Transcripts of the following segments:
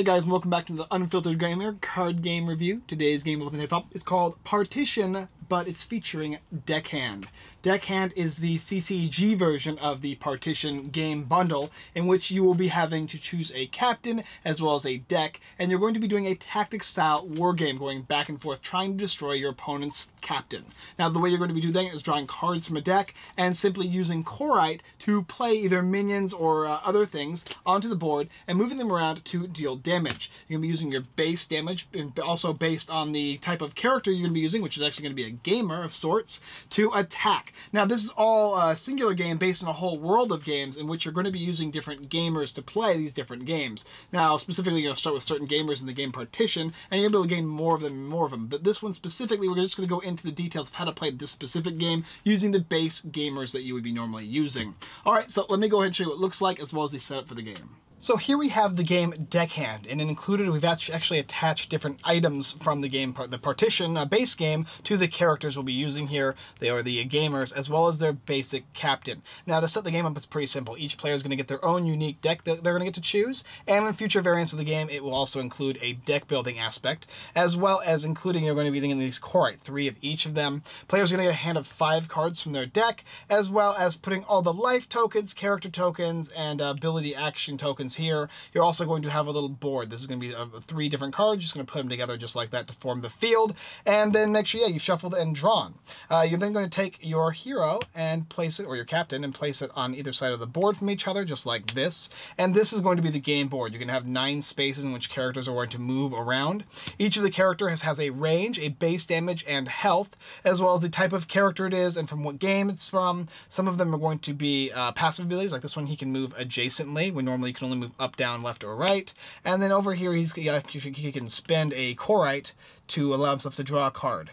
Hey guys, welcome back to the Unfiltered Gamer card game review. Today's game of the hip hop is called Partition, but it's featuring Deckhand. Deckhand is the CCG version of the Partition game bundle, in which you will be having to choose a captain as well as a deck, and you're going to be doing a tactic style war game going back and forth trying to destroy your opponent's captain. Now, the way you're going to be doing that is drawing cards from a deck and simply using Corite to play either minions or uh, other things onto the board and moving them around to deal damage. You're going to be using your base damage, and also based on the type of character you're going to be using, which is actually going to be a gamer of sorts, to attack. Now, this is all a singular game based on a whole world of games in which you're going to be using different gamers to play these different games. Now, specifically, you're going to start with certain gamers in the game partition, and you're able to gain more of them and more of them. But this one specifically, we're just going to go into the details of how to play this specific game using the base gamers that you would be normally using. All right, so let me go ahead and show you what it looks like as well as the setup for the game. So here we have the game Deckhand, and included we've actually attached different items from the game, the partition a base game, to the characters we'll be using here. They are the gamers, as well as their basic captain. Now to set the game up, it's pretty simple. Each player is going to get their own unique deck that they're going to get to choose, and in future variants of the game, it will also include a deck building aspect, as well as including you're going to be getting these Corite, three of each of them. Players are going to get a hand of five cards from their deck, as well as putting all the life tokens, character tokens, and uh, ability action tokens here. You're also going to have a little board. This is going to be a three different cards. Just going to put them together just like that to form the field. And then make sure, yeah, you've shuffled and drawn. Uh, you're then going to take your hero and place it, or your captain, and place it on either side of the board from each other, just like this. And this is going to be the game board. You're going to have nine spaces in which characters are going to move around. Each of the characters has a range, a base damage, and health, as well as the type of character it is and from what game it's from. Some of them are going to be uh, passive abilities, like this one he can move adjacently, when normally you can only move up, down, left, or right. And then over here, he's he can spend a Corite to allow himself to draw a card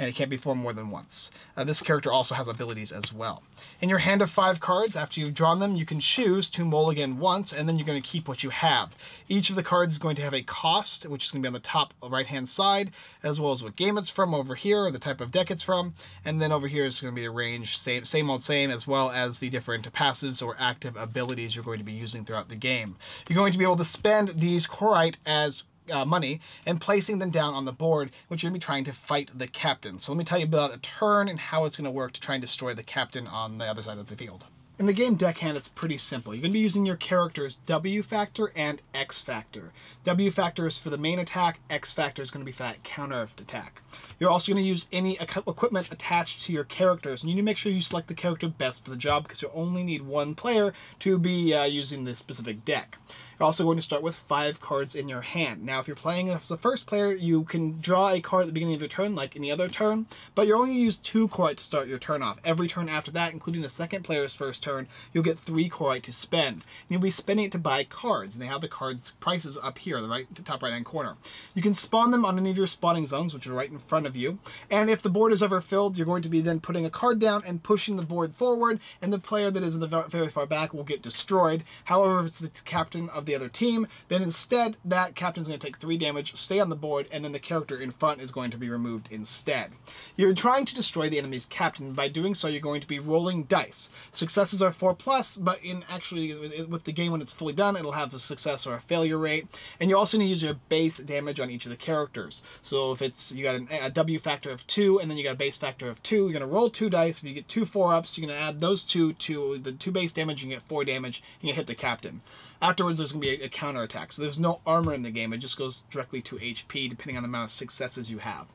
and it can't be formed more than once. Uh, this character also has abilities as well. In your hand of five cards, after you've drawn them, you can choose to mulligan once, and then you're going to keep what you have. Each of the cards is going to have a cost, which is going to be on the top right-hand side, as well as what game it's from over here, or the type of deck it's from, and then over here is going to be the range, same, same old same, as well as the different passives or active abilities you're going to be using throughout the game. You're going to be able to spend these Corite as uh, money and placing them down on the board, which you're going to be trying to fight the captain. So let me tell you about a turn and how it's going to work to try and destroy the captain on the other side of the field. In the game Deckhand, it's pretty simple. You're going to be using your character's W factor and X factor. W factor is for the main attack, X factor is going to be for that counter attack. You're also going to use any equipment attached to your characters, and you need to make sure you select the character best for the job because you only need one player to be uh, using this specific deck. You're also going to start with five cards in your hand. Now, if you're playing as the first player, you can draw a card at the beginning of your turn, like any other turn, but you're only going to use two Corite to start your turn off. Every turn after that, including the second player's first turn, you'll get three Corite to spend. And you'll be spending it to buy cards, and they have the cards prices up here, the right top right-hand corner. You can spawn them on any of your spawning zones, which are right in front of you, and if the board is ever filled, you're going to be then putting a card down and pushing the board forward, and the player that is in the very far back will get destroyed. However, if it's the captain of the the other team, then instead that captain's going to take three damage, stay on the board, and then the character in front is going to be removed instead. You're trying to destroy the enemy's captain. By doing so, you're going to be rolling dice. Successes are 4 plus, but in actually with the game when it's fully done, it'll have a success or a failure rate. And you also need to use your base damage on each of the characters. So if it's you got an, a W factor of 2, and then you got a base factor of 2, you're going to roll two dice. If you get two 4-ups, you're going to add those two to the two base damage, and you get 4 damage, and you hit the captain. Afterwards, there's going to be a, a counter attack. So there's no armor in the game. It just goes directly to HP, depending on the amount of successes you have.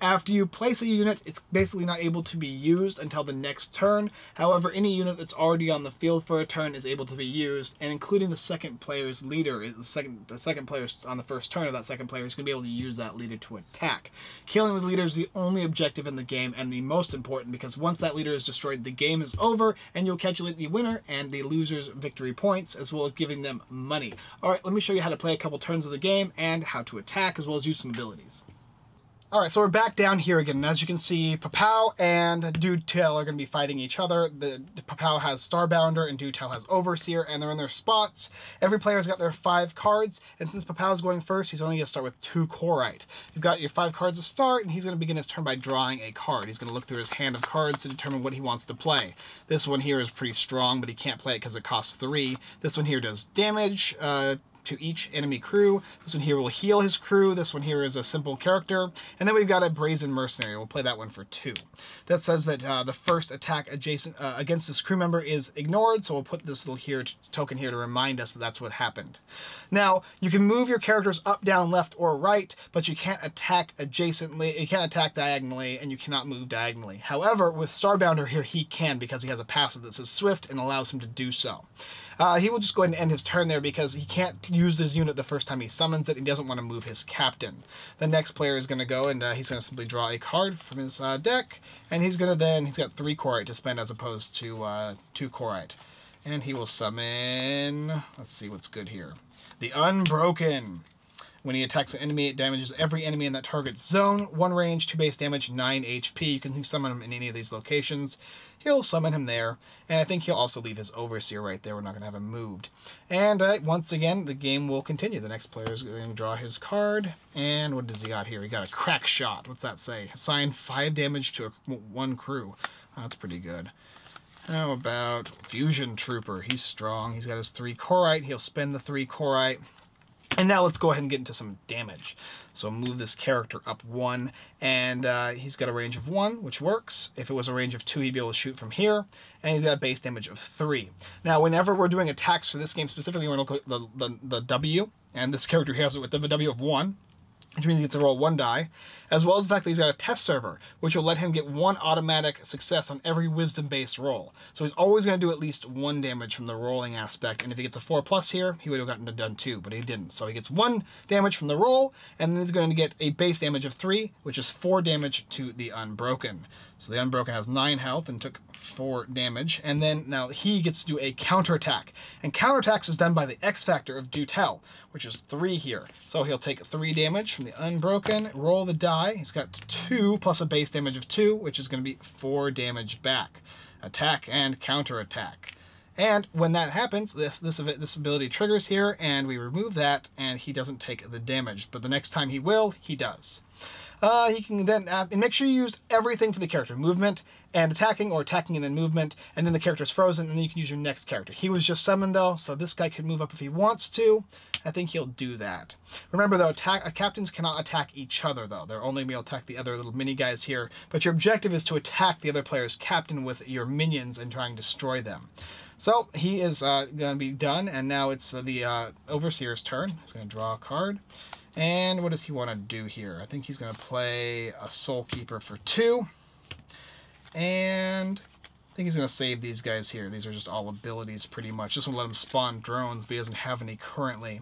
After you place a unit, it's basically not able to be used until the next turn. However, any unit that's already on the field for a turn is able to be used, and including the second player's leader, the second, the second player on the first turn of that second player is going to be able to use that leader to attack. Killing the leader is the only objective in the game and the most important because once that leader is destroyed, the game is over, and you'll calculate the winner and the loser's victory points, as well as giving them money. Alright, let me show you how to play a couple turns of the game and how to attack, as well as use some abilities. All right, so we're back down here again. And as you can see, Papau and Dude Tail are going to be fighting each other. The, Papau has Starbounder and Dude Tail has Overseer, and they're in their spots. Every player's got their five cards, and since Papau's going first, he's only going to start with two Corite. You've got your five cards to start, and he's going to begin his turn by drawing a card. He's going to look through his hand of cards to determine what he wants to play. This one here is pretty strong, but he can't play it because it costs three. This one here does damage, uh, to each enemy crew. This one here will heal his crew. This one here is a simple character. And then we've got a Brazen Mercenary. We'll play that one for two. That says that uh, the first attack adjacent uh, against this crew member is ignored, so we'll put this little here token here to remind us that that's what happened. Now, you can move your characters up, down, left, or right, but you can't attack adjacently, you can't attack diagonally, and you cannot move diagonally. However, with Starbounder here, he can because he has a passive that says Swift and allows him to do so. Uh, he will just go ahead and end his turn there because he can't use his unit the first time he summons it. He doesn't want to move his captain. The next player is going to go and uh, he's going to simply draw a card from his uh, deck. And he's going to then, he's got three Corite to spend as opposed to uh, two Corite. And he will summon, let's see what's good here. The Unbroken. When he attacks an enemy, it damages every enemy in that target's zone. One range, two base damage, 9 HP. You can summon him in any of these locations he'll summon him there. And I think he'll also leave his Overseer right there. We're not going to have him moved. And uh, once again, the game will continue. The next player is going to draw his card. And what does he got here? He got a crack shot. What's that say? Assign 5 damage to a, one crew. That's pretty good. How about Fusion Trooper? He's strong. He's got his 3 Corite. He'll spend the 3 Corite. And now let's go ahead and get into some damage. So move this character up one, and uh, he's got a range of one, which works. If it was a range of two, he'd be able to shoot from here, and he's got a base damage of three. Now, whenever we're doing attacks for this game specifically, we're going to at the, the, the W, and this character has it with the W of one, which means he gets to roll one die, as well as the fact that he's got a test server, which will let him get one automatic success on every wisdom-based roll. So he's always going to do at least one damage from the rolling aspect, and if he gets a 4 plus here, he would have gotten it done two, but he didn't. So he gets one damage from the roll, and then he's going to get a base damage of 3, which is 4 damage to the Unbroken. So the Unbroken has 9 health and took 4 damage. And then now he gets to do a counterattack. And counterattacks is done by the X Factor of Dutel, which is 3 here. So he'll take 3 damage from the Unbroken, roll the die. He's got 2 plus a base damage of 2, which is going to be 4 damage back. Attack and counterattack. And when that happens, this, this, this ability triggers here, and we remove that, and he doesn't take the damage. But the next time he will, he does. Uh, he can then and make sure you use everything for the character movement and attacking or attacking and then movement and then the character is frozen and then you can use your next character. He was just summoned though so this guy can move up if he wants to. I think he'll do that. Remember though attack, uh, captains cannot attack each other though. They're only going to attack the other little mini guys here but your objective is to attack the other player's captain with your minions and try and destroy them. So he is uh, going to be done and now it's uh, the uh, Overseer's turn. He's going to draw a card. And what does he want to do here? I think he's going to play a Soul Keeper for two. And think he's going to save these guys here. These are just all abilities pretty much. Just want to let him spawn drones, but he doesn't have any currently.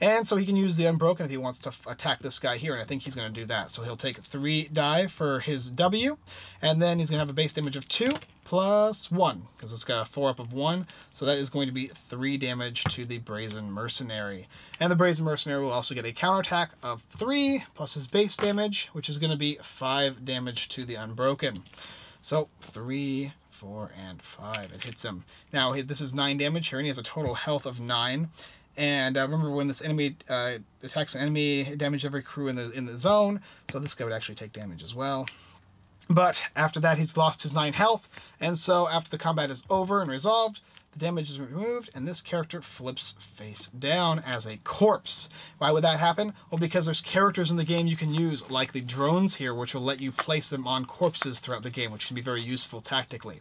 And so he can use the Unbroken if he wants to attack this guy here, and I think he's going to do that. So he'll take three die for his W, and then he's going to have a base damage of two plus one, because it's got a four up of one. So that is going to be three damage to the Brazen Mercenary. And the Brazen Mercenary will also get a counterattack of three, plus his base damage, which is going to be five damage to the Unbroken. So three, four, and five. It hits him. Now, this is nine damage here, and he has a total health of nine. And uh, remember when this enemy uh, attacks an enemy, damage every crew in the in the zone. So this guy would actually take damage as well. But after that, he's lost his 9 health, and so after the combat is over and resolved, the damage is removed, and this character flips face down as a corpse. Why would that happen? Well, because there's characters in the game you can use, like the drones here, which will let you place them on corpses throughout the game, which can be very useful tactically.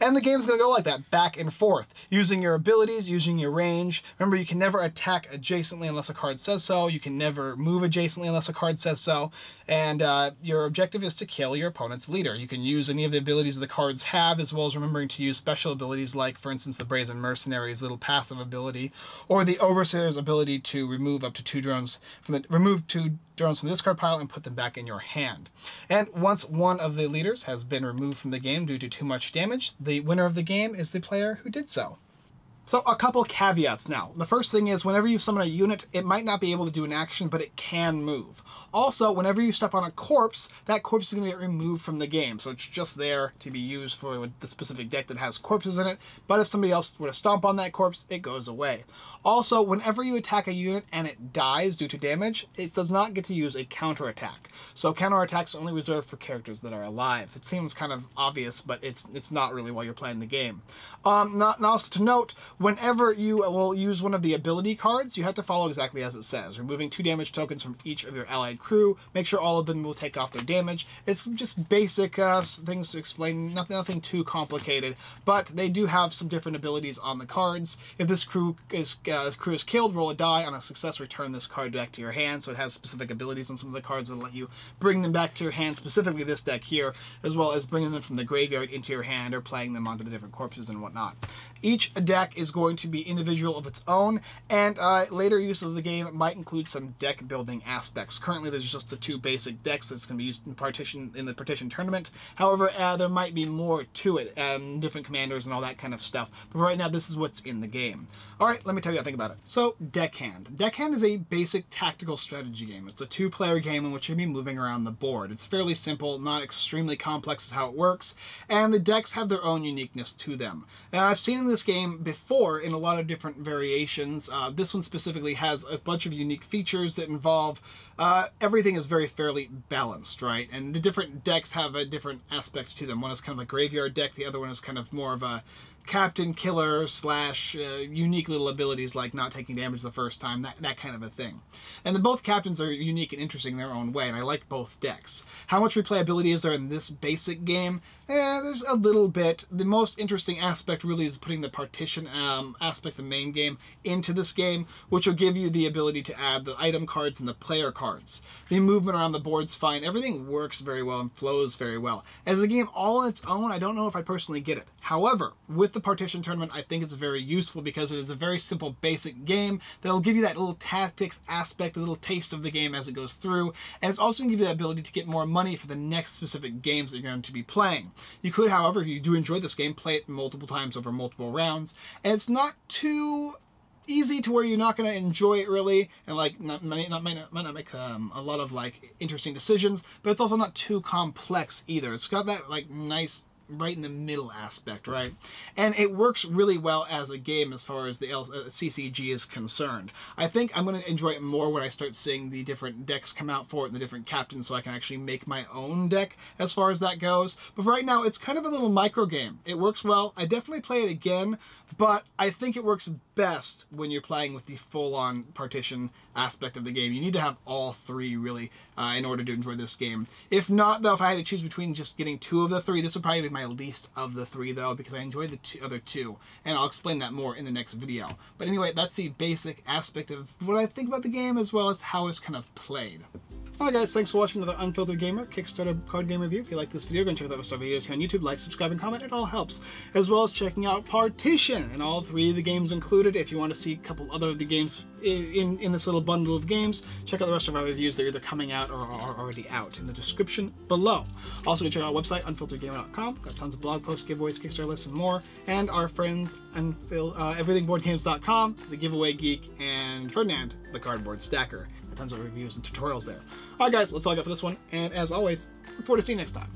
And the game's going to go like that, back and forth, using your abilities, using your range. Remember, you can never attack adjacently unless a card says so. You can never move adjacently unless a card says so. And uh, your objective is to kill your opponent's leader. You can use any of the abilities the cards have, as well as remembering to use special abilities like, for instance, the Brazen Mercenary's little passive ability, or the Overseer's ability to remove up to two drones from the remove two drones from the discard pile and put them back in your hand. And once one of the leaders has been removed from the game due to too much damage, the winner of the game is the player who did so. So a couple caveats now. The first thing is whenever you summon a unit, it might not be able to do an action, but it can move. Also, whenever you step on a corpse, that corpse is going to get removed from the game. So it's just there to be used for the specific deck that has corpses in it. But if somebody else were to stomp on that corpse, it goes away. Also, whenever you attack a unit and it dies due to damage, it does not get to use a counterattack. So counterattacks are only reserved for characters that are alive. It seems kind of obvious, but it's it's not really while you're playing the game. Um, not, also to note, whenever you will use one of the ability cards, you have to follow exactly as it says. Removing two damage tokens from each of your allied crew, make sure all of them will take off their damage. It's just basic uh, things to explain, nothing, nothing too complicated, but they do have some different abilities on the cards. If this crew is uh, crew is killed, roll a die. On a success, return this card back to your hand. So it has specific abilities on some of the cards that let you bring them back to your hand, specifically this deck here, as well as bringing them from the graveyard into your hand or playing them onto the different corpses and whatnot. Each deck is going to be individual of its own, and uh, later use of the game might include some deck building aspects. Currently, there's just the two basic decks that's going to be used in partition in the partition tournament. However, uh, there might be more to it, um, different commanders and all that kind of stuff. But right now, this is what's in the game. All right, let me tell you I think about it. So, Deckhand. Deckhand is a basic tactical strategy game. It's a two-player game in which you'll be moving around the board. It's fairly simple, not extremely complex is how it works, and the decks have their own uniqueness to them. Now, I've seen this game before in a lot of different variations. Uh, this one specifically has a bunch of unique features that involve uh, everything is very fairly balanced, right? And the different decks have a different aspect to them. One is kind of a graveyard deck, the other one is kind of more of a captain killer slash uh, unique little abilities like not taking damage the first time, that, that kind of a thing. And the both captains are unique and interesting in their own way, and I like both decks. How much replayability is there in this basic game? Eh, there's a little bit. The most interesting aspect really is putting the partition um, aspect, the main game, into this game, which will give you the ability to add the item cards and the player cards. The movement around the board's fine. Everything works very well and flows very well. As a game all on its own, I don't know if I personally get it. However, with the partition tournament, I think it's very useful because it is a very simple, basic game that'll give you that little tactics aspect, a little taste of the game as it goes through, and it's also going to give you the ability to get more money for the next specific games that you're going to be playing. You could, however, if you do enjoy this game, play it multiple times over multiple rounds, and it's not too easy to where you're not going to enjoy it really and like not, might, not, might, not, might not make um, a lot of like interesting decisions but it's also not too complex either. It's got that like nice right in the middle aspect, right? And it works really well as a game as far as the L uh, CCG is concerned. I think I'm going to enjoy it more when I start seeing the different decks come out for it and the different captains so I can actually make my own deck as far as that goes. But right now, it's kind of a little micro game. It works well. I definitely play it again, but I think it works best when you're playing with the full-on partition aspect of the game. You need to have all three, really, uh, in order to enjoy this game. If not, though, if I had to choose between just getting two of the three, this would probably be my least of the three, though, because I enjoy the two, other two, and I'll explain that more in the next video. But anyway, that's the basic aspect of what I think about the game, as well as how it's kind of played. Alright guys, thanks for watching another Unfiltered Gamer Kickstarter card game review. If you like this video, go and check out the rest of our videos here on YouTube. Like, subscribe, and comment. It all helps. As well as checking out Partition and all three of the games included. If you want to see a couple other of the games in, in this little bundle of games, check out the rest of our reviews. They're either coming out or are already out in the description below. Also, go check out our website, unfilteredgamer.com. Got tons of blog posts, giveaways, Kickstarter lists, and more. And our friends, uh, everythingboardgames.com, The Giveaway Geek, and Ferdinand, the Cardboard Stacker. Tons of reviews and tutorials there. Alright guys, let's all go for this one, and as always, look forward to seeing you next time.